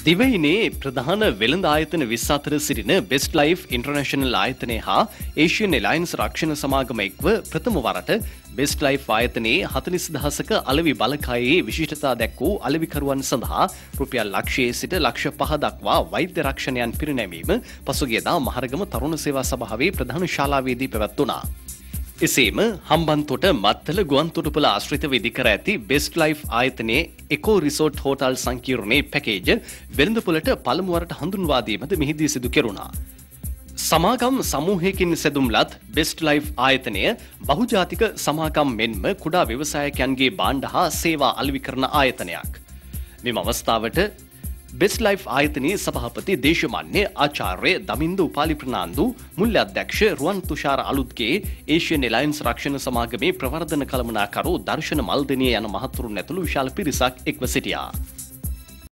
දිවයිනේ ප්‍රධාන වෙළඳ ආයතන විස් අතර සිටින බෙස්ට් ලයිෆ් ඉන්ටර්නශනල් ආයතනය හා ඒෂයන් එලයින්ස් රක්ෂණ සමාගම එක්ව ප්‍රථම වරට බෙස්ට් ලයිෆ් ආයතනයේ හතලිස් දහසක අලවි බලකායේ විශිෂ්ටතා දැක් වූ අලවිකරුවන් සඳහා රුපියල් ලක්ෂයේ සිට ලක්ෂ පහ දක්වා වෛද්‍ය රක්ෂණයන් පිරිනැමීම පසුගියදා මහරගම තරුණ සේවා සභාවේ ප්‍රධාන ශාලාවේදී පැවැත්වුණා. එසේම හම්බන්තොට මත්තල ගුවන්තොටුපල ආශ්‍රිත විදිකර ඇති බෙස්ට් ලයිෆ් ආයතනයේ එකෝ රිසෝට් හෝටල් සංකීර්ණයේ පැකේජ වෙළඳපොලට පළමුවරට හඳුන්වාදීමද මෙහිදී සිදු කෙරුණා. සමාගම් සමූහයකින් සැදුම්ලත් බෙස්ට් ලයිෆ් ආයතනය බහුජාතික සමාගම් මෙන්ම කුඩා ව්‍යවසායකයන්ගේ බාණ්ඩ හා සේවා අලවි කරන ආයතනයක්. මෙම අවස්ථාවට බෙස් ලයිෆ් ආයතනයේ සභහපති දේශමන්නේ ආචාර්ය දමින්ද උපාලි ප්‍රනාාන්දු මුල්ල අධ්‍යක්ෂ රුවන් තුෂාර අලුත්ගේ ඒෂයන් එලයින්ස් රක්ෂණ සමාගමේ ප්‍රවර්ධන කළමනාකරු දර්ශන මල්දනය යන මහතුරුන් ඇතුළු විශාල පිරිසක් එක්ව සිටියා.